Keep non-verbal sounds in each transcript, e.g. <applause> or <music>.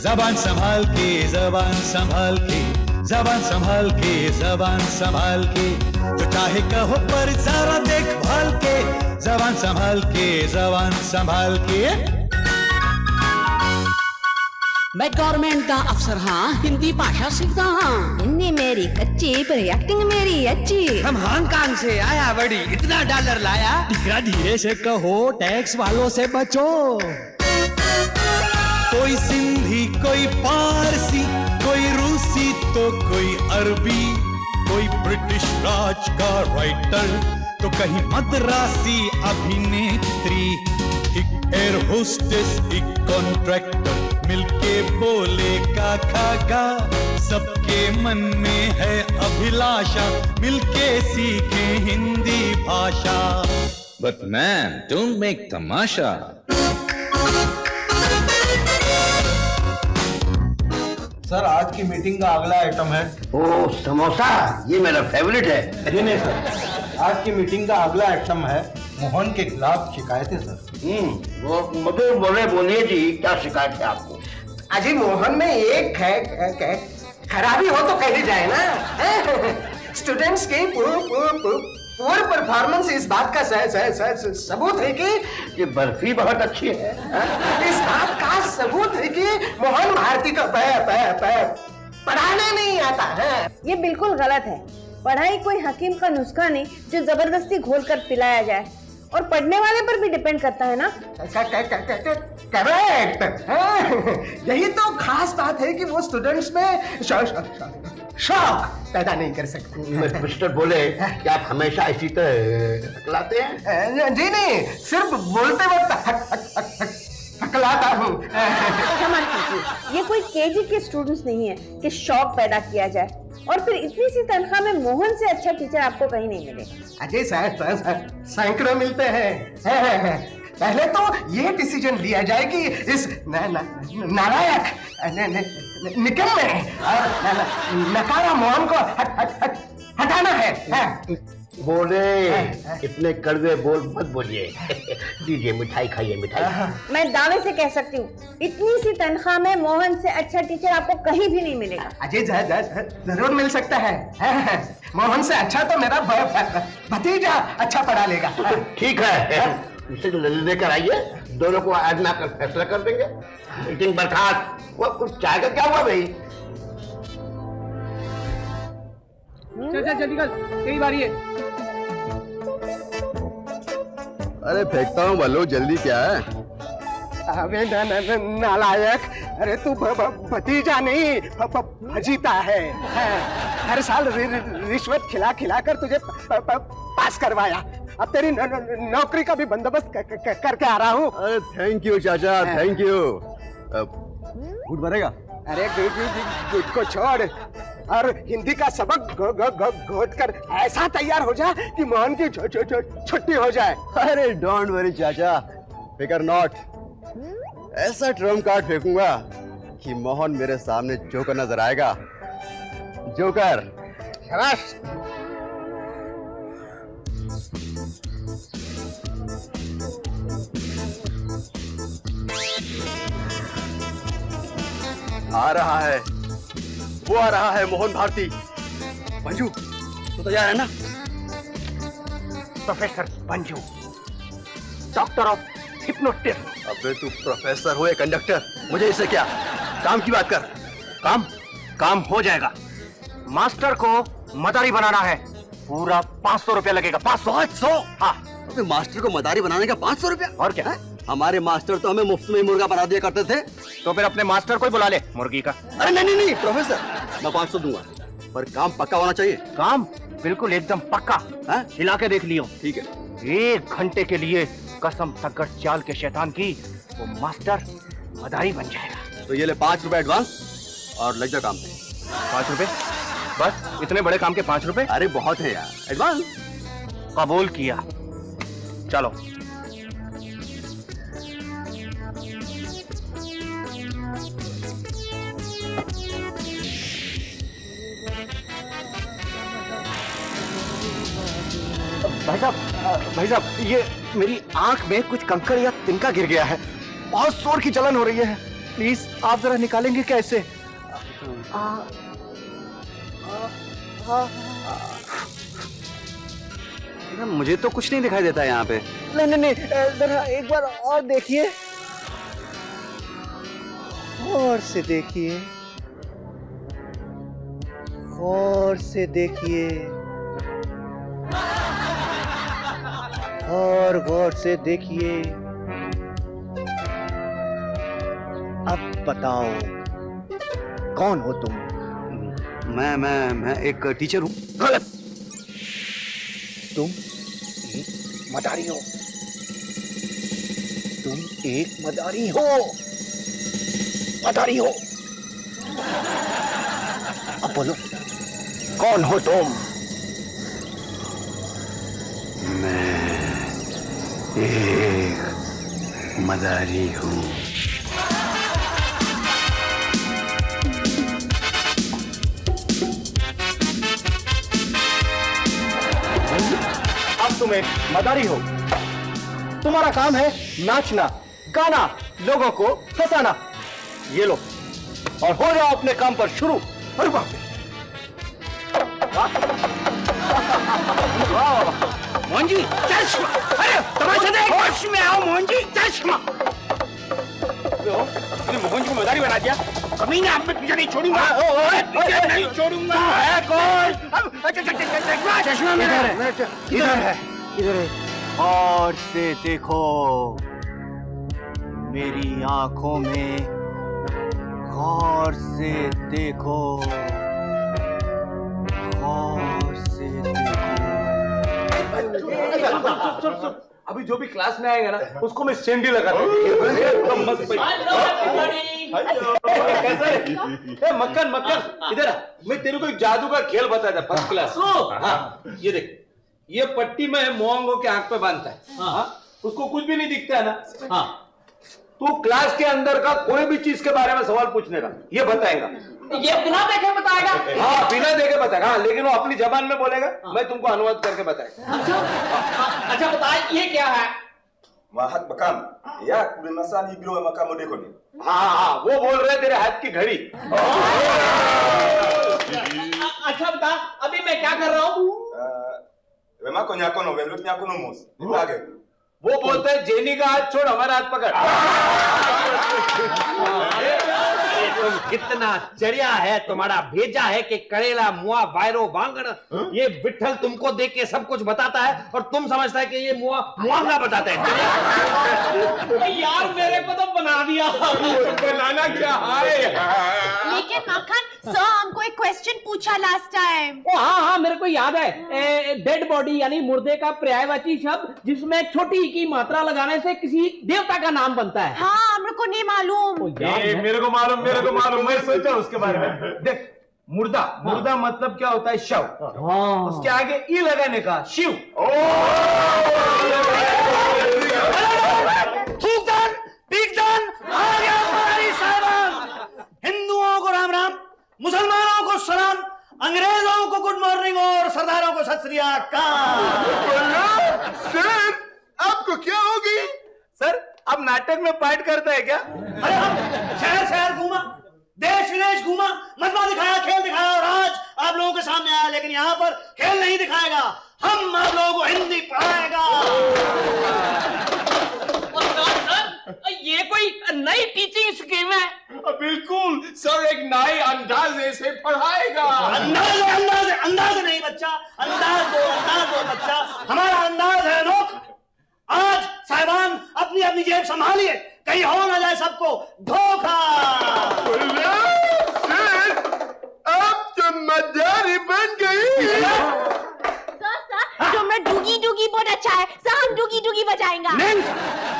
जबान संभाल के, जबान संभाल के, जबान संभाल के, जबान संभाल के। जो चाहे कहो पर सारा देखभाल के, जबान संभाल के, जबान संभाल के। मैं गवर्नमेंट का अफसर हाँ हिंदी भाषा सीखता हाँ। हिंदी मेरी कच्ची पर एक्टिंग मेरी अच्छी। हम हांगकांग से आया बड़ी इतना डॉलर लाया। टिकरा धीरे से कहो टैक्स वालों से बचो। कोई सिंधी कोई पारसी कोई रूसी तो कोई अरबी। कोई ब्रिटिश राज का राइटर तो कहीं मद्रासी अभिनेत्री। एक एयर होस्टेस एक कॉन्ट्रैक्टर मिलके बोले का खागा सबके मन में है अभिलाषा। मिलके सीखे हिंदी भाषा। बट man, don't make तमाशा सर आज की मीटिंग का अगला आइटम है। ओ समोसा? ये मेरा फेवरेट है। जी नहीं सर आज की मीटिंग का अगला आइटम है मोहन के खिलाफ शिकायतें सर हम्म वो मुझे बोले बोलिए जी क्या शिकायत है आपको? अजी मोहन में एक खराबी हो तो कही जाए ना स्टूडेंट्स के पुअर परफॉर्मेंस इस बात का सह, सह, सह, सबूत है कि ये बर्फ़ी बहुत अच्छी है इस बात का सबूत है कि मोहन भारती का पै, पै, पै, पढ़ाने नहीं आता है। ये बिल्कुल गलत है। पढ़ाई कोई हकीम का नुस्खा नहीं जो ज़बरदस्ती घोल कर पिलाया जाए। और पढ़ने वाले पर भी डिपेंड करता है ना? करेक्ट यही तो खास बात है कि वो स्टूडेंट्स में शौक पैदा नहीं कर सकते। मिस्टर बोले कि आप हमेशा इसी तरह हकलाते हैं? जी नहीं सिर्फ़ बोलते वक्त हक- हक- हक- हक- हकलाता हूँ। ये कोई केजी के स्टूडेंट्स नहीं है कि शौक पैदा किया जाए। और फिर इतनी सी तनख्वाह में मोहन से अच्छा टीचर आपको कहीं नहीं मिले अजय सर सर- सैकड़ों मिलते हैं। पहले तो ये डिसीज़न लिया जाए कि इस नारायक निकल रहे नकारा मोहन को हट, हट, हट, हटाना है, है। बोले। इतने कड़वे बोल मत बोलिए। <laughs> दीजिए मिठाई खाइए मिठाई। मैं दावे से कह सकती हूँ इतनी सी तनख्वाह में मोहन से अच्छा टीचर आपको कहीं भी नहीं मिलेगा। अजय ज़रूर मिल सकता है। हैं, हैं। मोहन से अच्छा तो मेरा भतीजा अच्छा पढ़ा लेगा। <laughs> ठीक है। उसे लेकर आइए। दोनों को आजमा कर फैसला कर देंगे। मीटिंग बर्खास्त। वो कुछ चाय का क्या हुआ भाई? चल चल जल्दी कर तेरी बारी है। अरे फेंकता हूँ बल्लू जल्दी क्या है? अबे न, न, न, नालायक। अरे तू भतीजा नहीं भजीता है। हैं। हर साल रि- रिश्वत खिला खिला कर तुझे प- प- पास करवाया। अब तेरी न, न, नौकरी का भी बंदोबस्त करके आ रहा हूँ। अरे थैंक यू चाचा थैंक यू गुड बनेगा अरे गुड को छोड़। और हिंदी का सबक घोट कर ऐसा तैयार हो जा कि मोहन की छुट्टी हो जाए। अरे डोंट वरी चाचा। फिकर नॉट ऐसा ट्रम कार्ड फेंकूँगा कि मोहन मेरे सामने जोकर नज़र आएगा। जोकर। शाबाश आ रहा है। वो आ रहा है मोहन भारती। मंजू तू तैयार है ना? Professor Manju doctor of hypnotism अबे तू प्रोफेसर हो या कंडक्टर मुझे इससे क्या? काम की बात कर। काम? काम हो जाएगा। मास्टर को मदारी बनाना है। पूरा पाँच सौ रुपया लगेगा। पाँच सौ? पाँच सौ? हाँ। अबे मास्टर को मदारी बनाने का पाँच सौ रुपया? और क्या? है? हमारे मास्टर तो हमें मुफ़्त में मुर्गा बना दिया करते थे। तो फिर अपने मास्टर को ही बुला ले मुर्गी का। अरे नहीं नहीं नहीं प्रोफेसर मैं पाँच सौ दूँगा। पर काम पक्का होना चाहिए। काम? बिल्कुल एकदम पक्का। हैं? हिला के देख लियो। ठीक है। एक घंटे के लिए कसम सकट चाल के शैतान की वो मास्टर मदारी बन जाएगा। तो ये ले पाँच रुपए एडवांस और लग जा काम पे। पाँच रुपए? बस इतने बड़े काम के पाँच रुपए? अरे बहुत है यार। एडवांस कबूल किया। चलो। भाई साहब भाई साहब ये मेरी आँख में कुछ कंकड़ या तिनका गिर गया है। बहुत ज़ोर की जलन हो रही है। प्लीज़ आप जरा निकालेंगे कैसे मुझे तो कुछ नहीं दिखाई देता यहाँ पे। नहीं नहीं नहीं जरा एक बार और देखिए। और से देखिए। और से देखिए। और गौर से देखिए। अब बताओ कौन हो तुम? मैं मैं मैं एक टीचर हूँ। गलत तुम एक मदारी हो। तुम एक मदारी हो। मदारी हो। अब बोलो कौन हो तुम? एक मदारी हूँ। अब तुम एक मदारी हो। तुम्हारा काम है नाचना, गाना, लोगों को हंसाना ये लो, और हो जाओ अपने काम पर शुरू। अरे बाप रे। मोहन जी चश्मा। अरे तमाशा देख। होश में आओ मोहन जी चश्मा तूने मोहन को मदारी बना दिया। कभी ना आप मैं तुझे नहीं छोड़ूँगा। तुझे नहीं छोड़ूँगा। है कौन? अब, अच्छा, अच्छा, अच्छा, चश्मा मेरा है। इधर है। इधर है। और से देखो मेरी आँखों में गौर से देखो। गौर अभी जो भी क्लास में आएगा ना उसको मैं सेंडी लगा मक्कन मक्कन कैसा है? ए, मक्खन मक्खन इधर मैं तेरे को एक जादू का खेल बताया था फ़र्स्ट क्लास हाँ ये देख ये पट्टी में मोहंगो के आँख पे बांधता है। हाँ उसको कुछ भी नहीं दिखता है ना। हाँ। तू क्लास के अंदर का कोई भी चीज़ के बारे में सवाल पूछने का ये बताएगा। ये बिना देखे बताएगा? हाँ बिना देखे बताएगा। हाँ लेकिन वो अपनी जबान में बोलेगा मैं तुमको अनुवाद करके बताएगा। अच्छा बताए ये क्या है? Mahat bakam. Ya, kule masali bilo makamo deko ni. हाँ हाँ हाँ वो बोल रहे तेरे हाथ की घड़ी। अच्छा बता अभी मैं क्या कर रहा हूँ? Wema ko nyako no, wema nyako no mos. Itage. वो बोलते हैं जेनी का हाथ छोड़ हमारा हाथ पकड़. कितना चढ़िया है तुम्हारा भेजा है कि करेला मुआ वायरो वांगड़ ये विठल तुमको देख के सब कुछ बताता है और तुम समझता है कि ये मुआ मुआंगा बताता है। यार मेरे को तो बना दिया। बनाना क्या है। लेकिन मक्खन सर हमको एक क्वेश्चन पूछा लास्ट टाइम ओ हाँ हाँ मेरे को याद है। डेड बॉडी यानी मुर्दे का पर्यायवाची शब्द जिसमें छोटी की मात्रा लगाने से किसी देवता का नाम बनता है। हाँ हमको को नहीं मालूम. ए, मेरे को मालूम मेरे को मालूम मैं सोचा उसके बारे में। देख मुर्दा मुर्दा मतलब क्या होता है? शव। उसके आगे ई लगाने का शिव। थूकदान मुसलमानों को सलाम अंग्रेज़ों को गुड मॉर्निंग और सरदारों को सत सर आपको क्या होगी? सर अब नाटक में पार्ट करता है क्या? अरे हम शहर शहर घूमा देश विदेश घूमा मजमा दिखाया खेल दिखाया और आज आप लोगों के सामने आया लेकिन यहाँ पर खेल नहीं दिखाएगा। हम आप लोगों को हिंदी पढ़ाएगा। ये कोई नई टीचिंग स्कीम है? बिल्कुल सर एक नए अंदाजे से पढ़ाएगा। अंदाज है अंदाज है अंदाज नहीं बच्चा। अंदाज दो अंदाज दो बच्चा। हमारा अंदाज है अनोखा आज साहिबान अपनी अपनी जेब संभालिए। कहीं हो ना जाए सबको धोखा। अब तो मदारी बन गई। तुमने डुगी डुगी बहुत अच्छा है। सर हम डुगी डुगी बजाएँगे। नहीं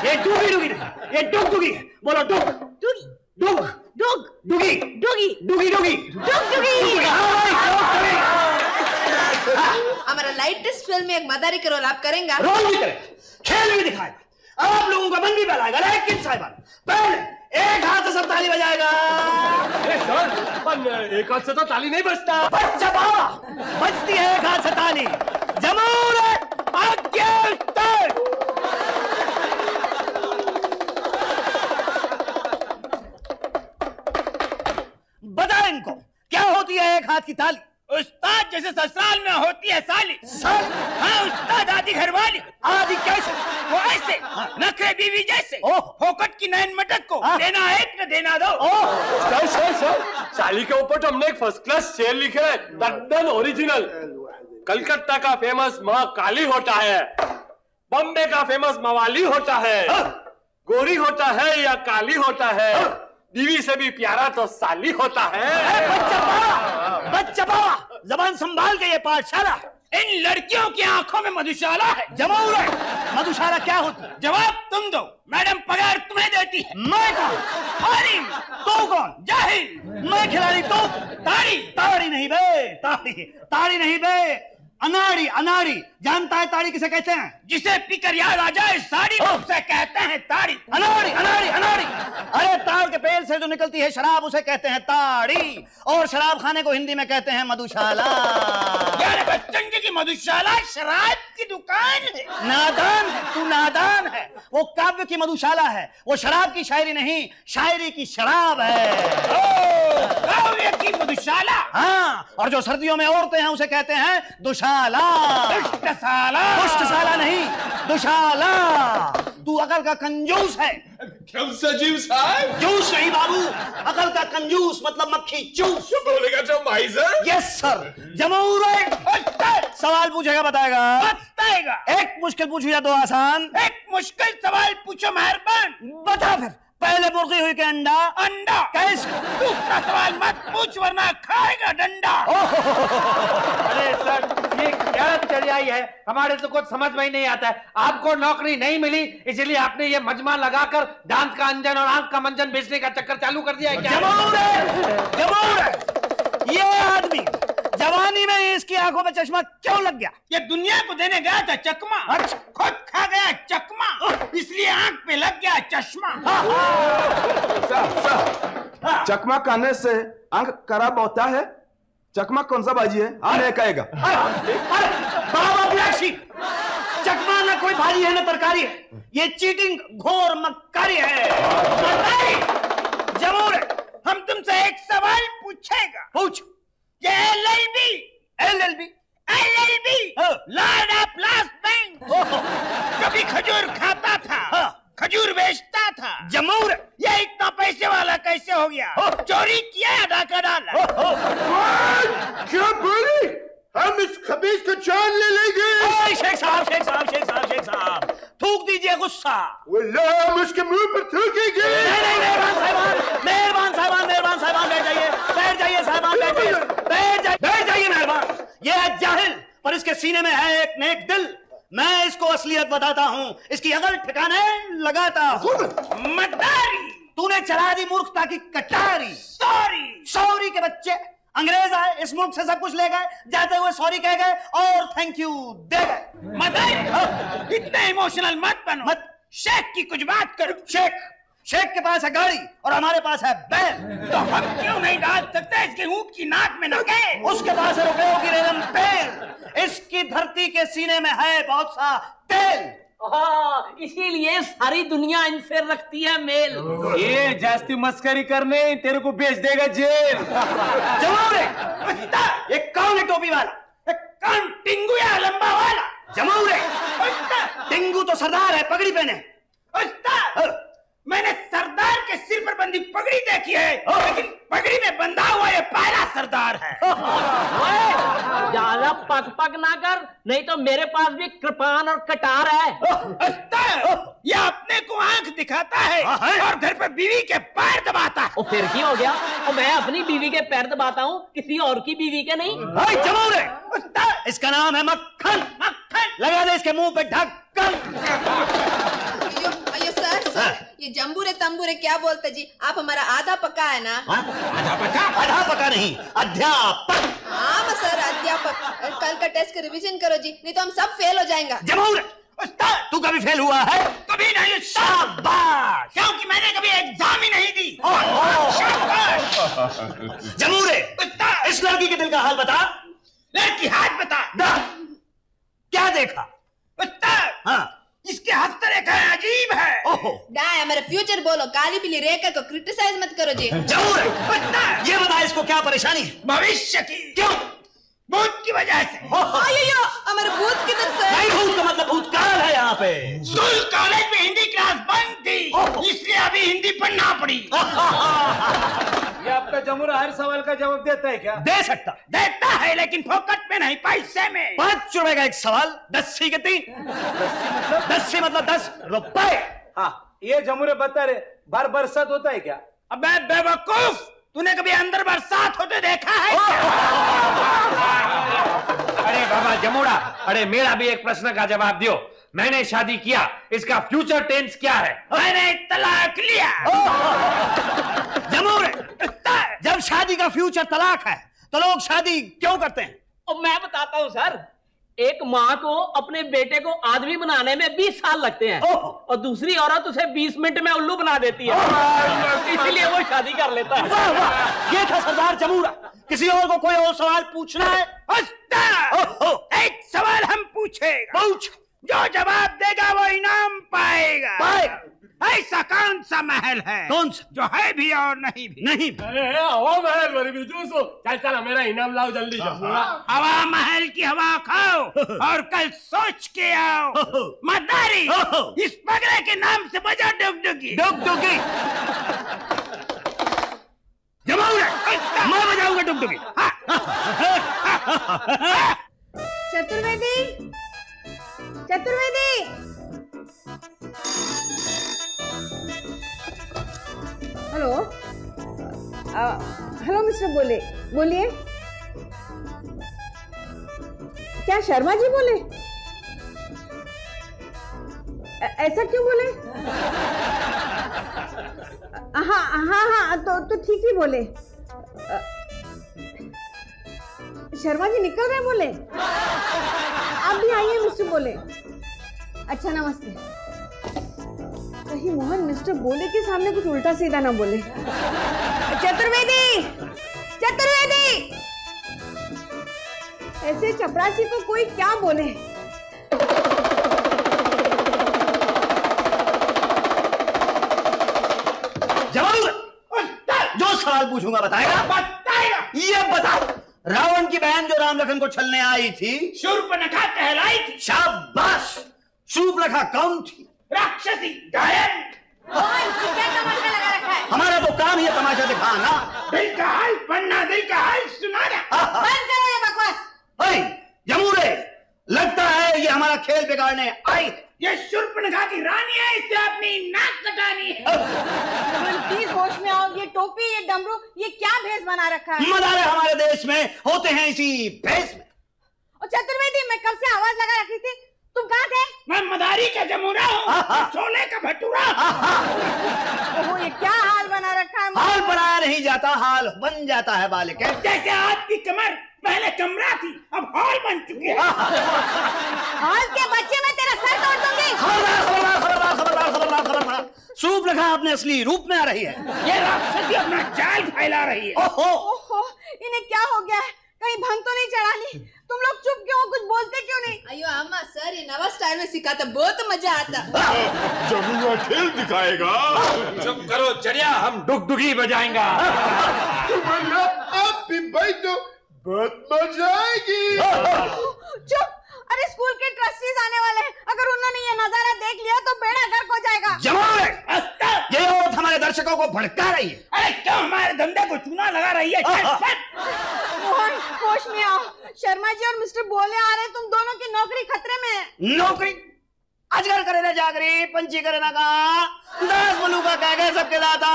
ये डुगी डुगी ये डुग डुगी बोलो डुग। डुगी। डुग। डुग। डुगी। डुगी। डुगी डुगी। डुग डुगी। हमारा लेटेस्ट फ़िल्म में एक मदारी का रोल आप करेंगे? रोल भी करें। खेल भी दिखाएगा। आप लोगों का मन भी बहलाएगा। लेकिन साहिबान पहले एक हाथ से सब ताली बजाएगा। सर, एक हाथ से तो ताली नहीं बजता। बच्चा बाबा बजती है एक हाथ से ताली <laughs> बता बताओ इनको क्या होती है एक हाथ की ताली उस्ताद जैसे ससुराल में होती है साली। साली? हाँ उस्ताद आदि घर वाली आदि कैसे? वो ऐसे नखरे बीवी जैसे। ओ फोकट की नैन मटक को देना है न देना दो। ओ सर सर सर साली के ऊपर तो हमने एक फ़र्स्ट क्लास शेर लिखा है तद्दन ओरिजिनल कलकत्ता का फ़ेमस माँ काली होता है बॉम्बे का फ़ेमस मवाली होता है गोरी होता है या काली होता है बीवी से भी प्यारा तो साली होता है। बच्चा बाबा जबान संभाल के ये पाठशाला। इन लड़कियों की आँखों में मधुशाला है। जमाऊ मधुशाला क्या होती? है जवाब तुम दो। मैडम पगार तुम्हें देती है। मैं कौन? तारी तू कौन? ज़ाहिर मैं खिलाड़ी तो? ताड़ी ताड़ी नहीं बे ताड़ी ताड़ी नहीं बे। अनाड़ी अनाड़ी जानता है ताड़ी किसे कहते हैं? जिसे पीकर याद आ जाए साड़ी उसे कहते हैं ताड़ी। अनाड़ी अनाड़ी अनाड़ी। अरे ताड़ के पेड़ से जो निकलती है शराब उसे कहते हैं ताड़ी। और शराब खाने को हिंदी में कहते हैं मधुशाला। यार बच्चन की मधुशाला शराब की दुकान है। नादान है तू नादान है। वो काव्य की मधुशाला है। वो शराब की शायरी नहीं शायरी की शराब है। मधुशाला हाँ और जो सर्दियों में औरतें हैं उसे कहते हैं दुशाला। दुष्टशाला दुष्टशाला नहीं दुशाला। तू अकल का कंजूस है। क्यों सजीव साहब जूस नहीं बाबू। अकल का कंजूस मतलब मक्खी चूस बोलेगा जो माइजर यस सर जमूर सवाल पूछेगा बताएगा। बताएगा एक मुश्किल पूछू या दो आसान? एक मुश्किल सवाल पूछो मेहरबान। बता फिर। पहले मुर्गी हुई के अंडा? अंडा। कैसे दूसरा सवाल मत पूछ वरना खाएगा डंडा। अरे सर ये क्या चढ़ाई है? हमारे तो कुछ समझ में ही नहीं आता है। आपको नौकरी नहीं मिली इसलिए आपने ये मजमा लगाकर दांत का अंजन और आँख का मंजन बेचने का चक्कर चालू कर दिया है क्या? जमूर है जमूर है। ये आदमी जवानी में इसकी आँखों में चश्मा क्यों लग गया? ये दुनिया को देने गया था चकमा। अच्छा खुद खा गया चकमा। इसलिए आँख पे लग गया चश्मा। चकमा खाने से आँख खराब होता है? चकमा कौन सा बाजी है? हाँ नहीं कहेगा बाबा चकमा ना कोई भाजी है ना तरकारी है। ये चीटिंग घोर मक्कारी है। मक्कारी! ज़रूर है। हम तुमसे एक सवाल पूछेगा। पूछ। ये L L B L L B L L B lord of last bank कभी खजूर खाता था खजूर बेचता था। जमूर। ये इतना पैसे वाला कैसे हो गया? चोरी किया या डाका डाला? क्या बोली? हम इस खबीज को जान ले लेंगे। शेख साहब शेख साहब शेख साहब शेख साहब। थूक दीजिए गुस्सा। वो हम उसके मुँह पर थूकेंगे। नहीं नहीं मेहरबान मेहरबान साहबान बैठ जाइए बैठ जाइए साहबान बैठ जाइए बैठ जाइए बैठ जाइए मेहरबान ये है जाहिल पर इसके सीने में है एक नेक दिल। मैं इसको असलियत बताता हूँ। इसकी अगल ठिकाने लगाता हूँ। मदारी तूने चला दी मूर्खता की कटारी। सॉरी। सॉरी के बच्चे। अंग्रेज़ आए इस मुल्क से सब कुछ ले गए जाते हुए सॉरी कह गए और थैंक यू दे गए। मदारी इतने इमोशनल मत बनो। मत। शेख की कुछ बात करो। शेख शेख के पास है गाड़ी और हमारे पास है बैल। तो हम क्यों नहीं डाल सकते? इसके ऊँट की नाक में नके उसके पास है रुपयों की रेलम तेल। इसकी धरती के सीने में है बहुत सा तेल। हाँ, इसीलिए सारी दुनिया इनसे रखती है मेल। ये जास्ती मस्करी करने तेरे को बेच देगा जेल। है ये कौन है टोपी वाला? कौन टिंगू या लंबा वाला? जमाऊ रे टिंगू तो सरदार है पगड़ी पहने। मैंने सरदार के सिर पर बंदी पगड़ी देखी है लेकिन पगड़ी में बंधा हुआ ये पहला सरदार है। ज़्यादा पक पक ना कर नहीं तो मेरे पास भी कृपान और कटार है। ये अपने को आँख दिखाता है और घर पर बीवी के पैर दबाता है। ओ फिर क्या हो गया? और मैं अपनी बीवी के पैर दबाता हूँ किसी और की बीवी के नहीं। जमाऊ रे इसका नाम है मक्खन। मक्खन। लगा दे इसके मुँह पे ढक्कन। ये जम्बूरे तंबूरे क्या बोलते जी? आप हमारा आधा पका है ना? आधा पका आधा पका नहीं अध्यापक। हाँ सर अध्यापक। कल का टेस्ट का रिवीजन करो जी नहीं तो हम सब फेल हो जाएँगे। जमाऊ रे उस्ताद तू कभी फेल हुआ है? कभी नहीं शाबाश। क्योंकि मैंने कभी एग्ज़ाम ही नहीं दी। शाबाश। जमूरे इस लड़की के दिल का हाल बता। लड़की हाथ बता। क्या देखा? हाँ। इसके हस्तरेखाएँ अजीब है। डाय हमारे फ्यूचर बोलो काली बिल्ली रेखा को क्रिटिसाइज मत करो जी। <laughs> ज़रूर। है। ये बता इसको क्या परेशानी है? भविष्य की। क्यों? भूत की वजह से। अयो हमारे भूत किधर से। नहीं भूत का मतलब भूतकाल है यहाँ पे। स्कूल कॉलेज में हिंदी क्लास बंद थी इसलिए अभी हिंदी पढ़ना पड़ी। <laughs> ये आपका जमुरा हर सवाल का जवाब देता है क्या? दे सकता। देता है लेकिन फोकट में नहीं पैसे में। पाँच रुपए का एक सवाल दस्सी के तीन। दस्सी मतलब दस रुपए। हाँ ये जमुरे बता रहे बार बरसात होता है क्या? अबे बेवकूफ़ तूने कभी अंदर बरसात होते देखा है अरे बाबा जमुड़ा अरे मेरा भी एक प्रश्न का जवाब दियो। मैंने शादी किया इसका फ्यूचर टेंस क्या है? मैंने तलाक लिया। जमूर जब शादी का फ्यूचर तलाक है तो लोग शादी क्यों करते हैं? और मैं बताता हूँ सर एक माँ को अपने बेटे को आदमी बनाने में 20 साल लगते हैं और दूसरी औरत उसे 20 मिनट में उल्लू बना देती है। इसीलिए वो शादी कर लेता है। वाह वाह। ये था सरदार जमूरा। किसी और को कोई और सवाल पूछना है? एक सवाल हम पूछेगा। पूछ। जो जवाब देगा वो इनाम पाएगा। पाएगा। ऐसा कौन सा महल है? कौन सा? जो है भी और नहीं भी। नहीं अरे हवा महल चल चल मेरा इनाम लाओ जल्दी हवा महल की हवा खाओ <laughs> और कल सोच के आओ। मदारी इस पगड़े के नाम से बजा डुगडुगी। डुगडुगी। जमाऊ मैं बजाऊँगा डुगडुगी। <laughs> Chaturvedi Chaturvedi. Hello. Hello mister बोले। बोलिए। क्या शर्मा जी बोले? ऐसा क्यों बोले? हाँ हाँ हाँ तो तो ठीक ही बोले। शर्मा जी निकल रहे बोले? आप भी आइए, मिस्टर बोले। अच्छा नमस्ते। कहीं मोहन मिस्टर बोले के सामने कुछ उल्टा सीधा ना बोले। चतुर्वेदी! चतुर्वेदी! ऐसे चपरासी को कोई क्या बोले? जो सवाल पूछूँगा बताएगा। बताएगा। ये बता। रावण की बहन जो राम लखन को छलने आई थी शूर्पणखा कहलाई थी। शाबाश। शूर्पणखा कौन थी? राक्षसी गायन। क्या तमाशा लगा रखा है? हमारा तो काम ही है तमाशा दिखाना। दिल का हाल पढ़ना दिल का हाल सुनाना। बंद करो ये बकवास। ओए जमूरे लगता है ये हमारा खेल बिगाड़ने आई। ये शूर्पणखा की रानी है इससे अपनी नाक कटानी है। प्लीज़ होश में आओ ये टोपी ये डमरू ये क्या भेष बना रखा है? मदारे हमारे देश में होते हैं इसी भेष में। और चतुर्वेदी मैं कब से आवाज़ लगा रखी थी? तुम कहाँ थे? मैं मदारी का जमुरा हूँ छोले का भटूरा। ओहो ये क्या हाल बना रखा है हाल बनाया नहीं जाता हाल बन जाता है बालिक। जैसे आपकी कमर पहले कमरा थी अब हॉल बन चुकी है। हाल के बच्चे में तेरा सर तोड़ दूँगी। खबरदार खबरदार खबरदार खबरदार खबरदार खबरदार। सूप लगा अपने असली रूप में आ रही है। ये राक्षसी अपना जाल फैला रही है। ओहो। ओहो इन्हें क्या हो गया? है कहीं भंग तो नहीं चढ़ा ली तुम लोग चुप क्यों हो? कुछ बोलते क्यों नहीं? अयो अम्मा सर ये नवा स्टाइल में सिखाता बहुत मज़ा आता जमुआ खेल दिखाएगा। चुप करो चढ़िया हम डुगडुगी बजाएँगा। आप भी बैठो बहुत मज़ा आएगी। चुप अरे स्कूल के ट्रस्टीज आने वाले हैं। अगर उन्होंने ये नज़ारा देख लिया तो बेड़ा गर्क हो जाएगा। ये औरत हमारे दर्शकों को भड़का रही है। अरे क्यों? हमारे धंधे को चूना लगा रही है। मोहन होश में आओ। शर्मा जी और मिस्टर बोले आ रहे तुम दोनों की नौकरी खतरे में है। नौकरी? अजगर करे ना जागरी पंछी करे ना का दस मलूका कह गए सबके दादा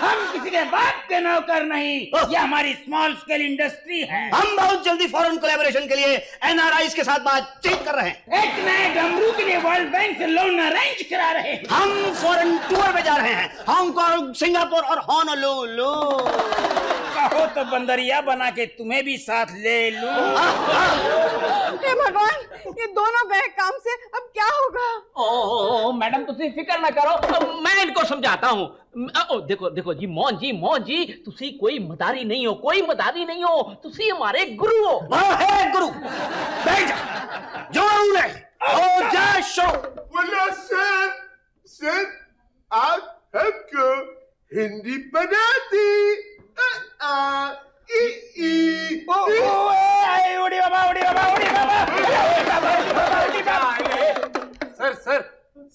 हम किसी के बाप के नौकर नहीं। ये हमारी स्मॉल स्केल इंडस्ट्री है। हम बहुत जल्दी फॉरेन कोलेबोरेशन के लिए एनआरआईज के साथ बातचीत कर रहे हैं। एक नए डमरू के लिए वर्ल्ड बैंक से लोन अरेंज करा रहे हैं। हम फॉरेन टूर में जा रहे हैं। हांगकांग सिंगापुर और होनोलुलु कहो तो बंदरिया बना के तुम्हें भी साथ ले लूँ। हे भगवान ये दोनों गए काम से अब क्या होगा? ओ मैडम तुसी फ़िक्र ना करो। मैं इनको समझाता हूँ। ओ देखो देखो जी मोहन जी मोहन जी तुसी कोई मदारी नहीं हो कोई मदारी नहीं हो। तुसी हमारे गुरु हो। वाह है गुरु। बैठ जा। जो नहीं हो जा शुरू बोला सर सर आप हमको हिंदी बना दी आ, आ, ई, ई, ओ, ओ, ए, उड़ी बाबा उड़ी बाबा उड़ी बाबा उड़ी बाबा, उड़ी बाबा, उड़ी बाबा। सर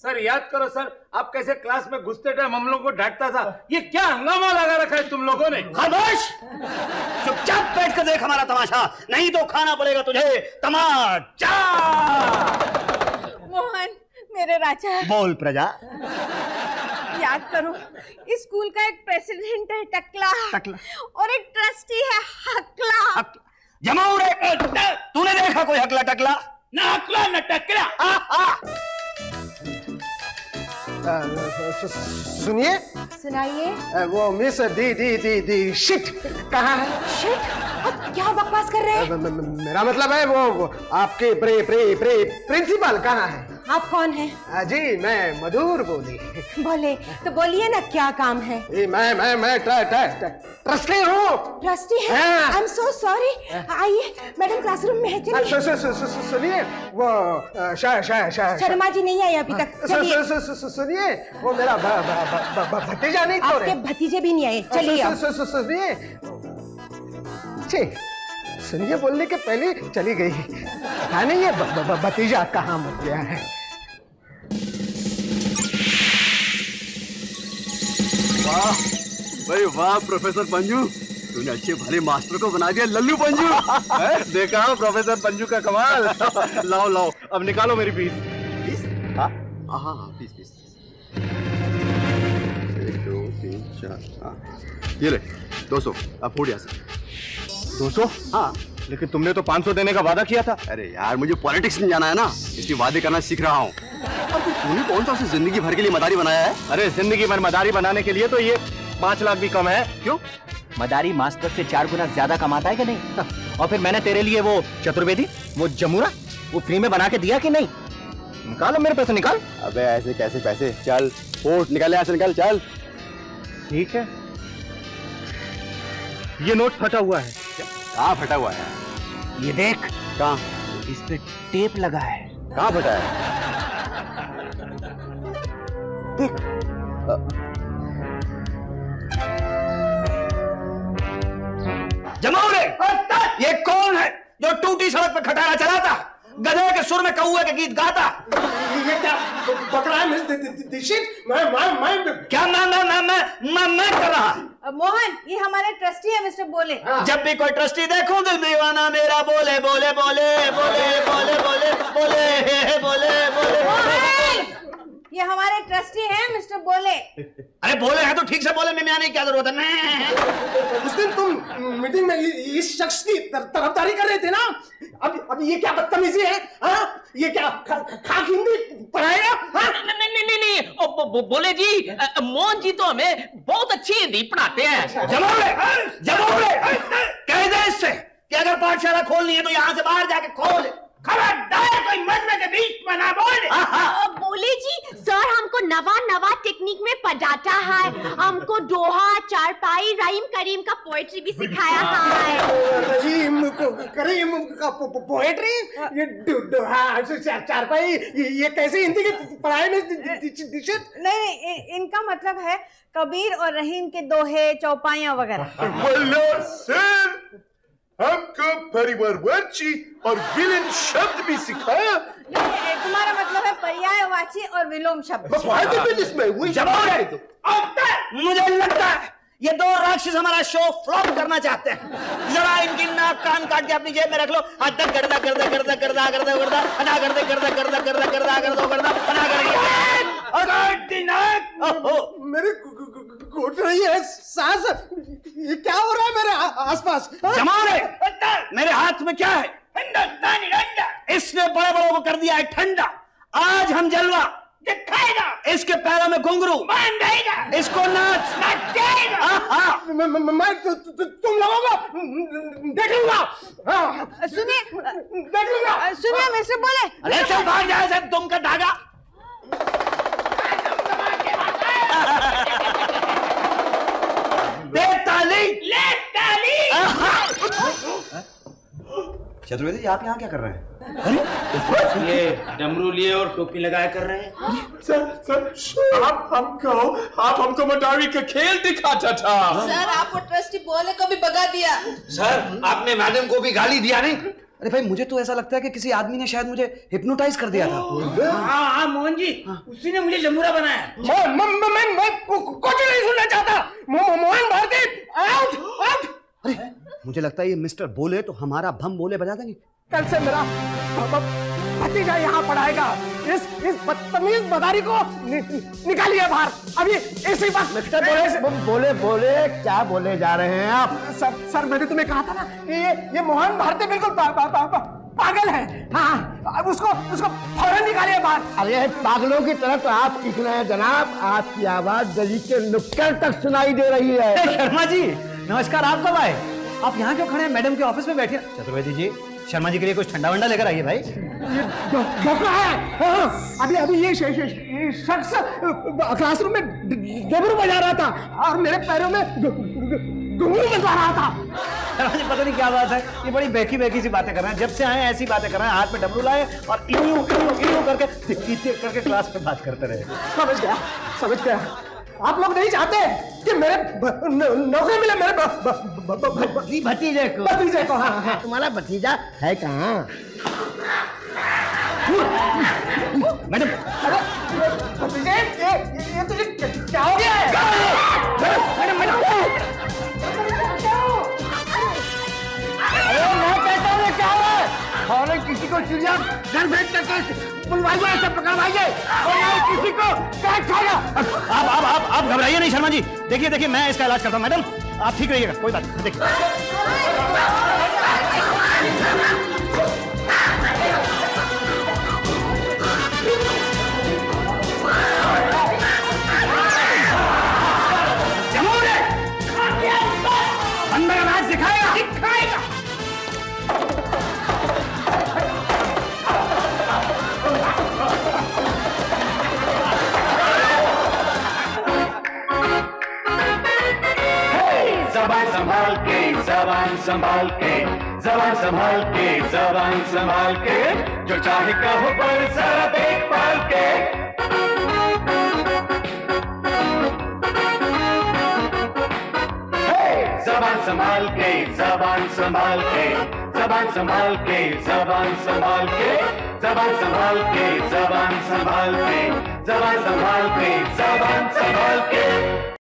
सर याद करो सर आप कैसे क्लास में घुसते टाइम हम लोग को डांटता था ये क्या हंगामा लगा रखा है तुम लोगों ने? खामोश चुपचाप बैठ कर देख हमारा तमाशा नहीं तो खाना पड़ेगा तुझे तमाचा! मोहन मेरे राजा। बोल प्रजा। याद करो इस स्कूल का एक प्रेसिडेंट है टकला। टकला। और एक ट्रस्टी है हकला। जमाऊ रे तूने देखा कोई हकला टकला ना हकला न टकला। सुनिए सुनाइए वो मिस दी दी दी दी शिट कहाँ है शिट अब क्या बकवास कर रहे हैं मेरा मतलब है वो, वो आपके प्रे प्रे प्रे प्रिंसिपल कहाँ है आप कौन हैं? जी मैं मधुर बोली। बोले तो बोलिए ना क्या काम है? जी, मैं मैं मैं ट्र, ट्र, ट्र, ट्रस्टी हूँ। ट्रस्टी है? हाँ। आई एम सो सॉरी आइए मैडम क्लासरूम में है चलिए सु- सुनिए वो शर्मा जी नहीं आए अभी तक। चलिए। सु- सु- सुनिए वो मेरा भतीजा नहीं तो आपके भतीजे भी नहीं आए। चलिए। सु- सु- सुनिए। ठीक सुनिए बोलने के पहले चली गई। पता नहीं ये भतीजा कहाँ मर गया है। वाह भाई वाह प्रोफेसर पंजू तूने अच्छे भले मास्टर को बना दिया लल्लू पंजू <laughs> हैं? देखा प्रोफेसर पंजू का कमाल। <laughs> लाओ लाओ अब निकालो मेरी फ़ीस फ़ीस हाँ हाँ हाँ हाँ, फ़ीस फ़ीस एक दो तीन चार हाँ। ये ले दो सौ अब फूट यहाँ से। दो सौ हाँ। लेकिन तुमने तो पाँच सौ देने का वादा किया था। अरे यार मुझे पॉलिटिक्स में जाना है ना इसलिए वादे करना सीख रहा हूँ। तूने कौन सा उसे ज़िंदगी भर के लिए मदारी बनाया है? अरे ज़िंदगी भर मदारी बनाने के लिए तो ये पाँच लाख भी कम है। क्यों? मदारी मास्टर से चार गुना ज़्यादा कमाता है कि नहीं? और फिर मैंने तेरे लिए वो चतुर्वेदी वो जमुरा वो फ्री में बना के दिया कि नहीं? निकालो मेरे पैसे निकाल। अबे ऐसे कैसे पैसे? चल फूट निकल यहाँ से निकल चल। ठीक है। ये नोट फटा हुआ है। कहाँ फटा हुआ है? ये देख। कहा? इस पे टेप लगा है। कहाँ फटा है? जमाओ रे! ये कौन है जो टूटी सड़क पर खटारा चलाता? गधे के सुर में कौए के गीत गाता ये क्या बकरा है दीक्षित मैं मैं मैं क्या मैं मैं मैं मैं मैं मैं कर रहा मोहन ये हमारे ट्रस्टी है मिस्टर बोले जब भी कोई ट्रस्टी देखूँ दिल दीवाना मेरा बोले बोले बोले बोले बोले बोले बोले बोले बोले ये हमारे ट्रस्टी हैं मिस्टर बोले। अरे बोले हैं तो ठीक से बोले में आने की क्या ज़रूरत है? उस दिन तुम मीटिंग में इस शख्स की तर- तरफदारी कर रहे थे ना? अब अब ये क्या बदतमीजी है हाँ? ये क्या खा, खाक हिंदी पढ़ाएगा हाँ? नहीं नहीं नहीं नहीं ओ, बो, बो, बोले जी मोहन जी तो हमें बहुत अच्छी हिंदी पढ़ाते हैं। जमाओ रे जमाओ रे कह दे इससे कि अगर पाठशाला खोलनी है तो यहाँ से बाहर जाके खोल। खबरदार कोई मर्द के बीच में ना बोले। बोले जी सर हमको नवा नवा टेक्निक में पढ़ाता है। हमको दोहा चारपाई राइम करीम का पोएट्री भी सिखाया है। रहीम को- करीम का पोएट्री ये दुहा चार चारपाई ये, ये कैसे हिंदी की पढ़ाई में दि- दि- दि- दीक्षित नहीं नहीं इ- इनका मतलब है कबीर और रहीम के दोहे चौपाइयाँ वगैरह। हमको परिवारवाची और विलन शब्द भी सिखाया नहीं, तुम्हारा मतलब है पर्यायवाची और विलोम शब्द रे मुझे लगता है ये दो राक्षस हमारा शो फ्लॉप करना चाहते हैं जरा इनकी नाक कान काट के अपनी जेब में रख लो हद तक गर्दा गर्दा गर्दा गर्दा गर्दा गर्दा अना गर्दे गर्दा गर्दा गर्दा गर्दा गर्दा गर्दा अना गर्दा मेरे घु- घु- घुट रही है सांस। ये क्या हो रहा है मेरे आसपास? हाँ? जमा मेरे हाथ में क्या है? हिंदुस्तानी डंडा इसने बड़े बड़ों को कर दिया है ठंडा। आज हम जलवा। दिखाएगा। इसके पैरों में घुंघरू। बाँध देगा इसको नाच। नाचेगा मैं तु, तु, तु, तुम लोगों को देख लूँगा। हाँ, सुनिए। देख लूँगा। सुनिए मिस्टर बोले। अरे चल भाग जाए सब तुम का धागा। <laughs> चतुर्वेदी जी आप यहाँ क्या कर रहे हैं? ये डमरू लिए और टोपी लगाए कर रहे हैं। सर सर आप हमको आप हमको मोटावी का खेल दिखाता था। सर आपको ट्रस्टी बोले को भी बगा दिया। सर आपने मैडम को भी गाली दिया नहीं? अरे भाई मुझे तो ऐसा लगता है कि किसी आदमी ने शायद मुझे हिप्नोटाइज कर दिया था। हाँ हाँ मोहन जी उसी ने मुझे जमुरा बनाया। मैं मैं मैं मैं, कुछ नहीं सुनना चाहता। Mohan Bharti out out. अरे मुझे लगता है ये मिस्टर बोले तो हमारा भम बोले बजा देंगे। कल से मेरा भतीजा यहाँ पढ़ाएगा इस इस बदतमीज बदारी को नि, निकालिए बाहर। अभी इसी बात मिस्टर बोले बोले बोले क्या बोले जा रहे हैं आप? सर सर मैंने तुम्हें कहा था ना कि ये ये मोहन भारती बिल्कुल पा, पा, पा, पा, पागल है। हाँ अब उसको उसको फ़ौरन निकालिए बाहर। अरे पागलों की तरह तो आप हैं जनाब। आपकी आवाज़ गली के नुक्कड़ तक सुनाई दे रही है। शर्मा जी नमस्कार आप कब आए आप यहाँ क्यों खड़े हैं? मैडम के ऑफ़िस में बैठे चतुर्वेदी जी शर्मा जी के लिए कुछ ठंडा वंडा लेकर आइए भाई। है। हाँ, अभी अभी ये शख्स क्लासरूम में डबरू बजा रहा था और मेरे पैरों में घुंघरू बजा रहा था। शर्मा जी पता नहीं क्या बात है। ये बड़ी बेकी बेकी सी बातें कर रहे हैं। जब से आए ऐसी बातें कर रहे हैं। हाथ में डमरू लाए और यूँ यूँ यूँ यूँ करके करके क्लास में बात करते रहे। समझ गया समझ गया। आप लोग नहीं चाहते कि मेरे नौकरी मिले मेरे भतीजे को। भतीजे को हाँ हाँ। तुम्हारा भतीजा है कहाँ? मैडम। अरे भतीजे ये ये- तुझे क्या हो गया है? Madam madam. अरे मैं कहता हूँ क्या हुआ? है फ़ौरन किसी को चिड़िया घर भेज करके बुलवाइए ऐसे पकड़वाइए। और नहीं किसी को आप आप आप आप घबराइए नहीं शर्मा जी। देखिए देखिए मैं इसका इलाज करता हूँ मैडम। आप ठीक रहिएगा कोई बात नहीं देखिए। अंदर। अनाज दिखाएगा दिखाएगा जबान संभाल के जबान संभाल के जबान संभाल के जो चाहे कहो पर जरा देख पाल के जबान संभाल के जबान संभाल के जबान संभाल के जबान संभाल के जबान संभाल के जबान संभाल के जबान संभाल के जबान संभाल के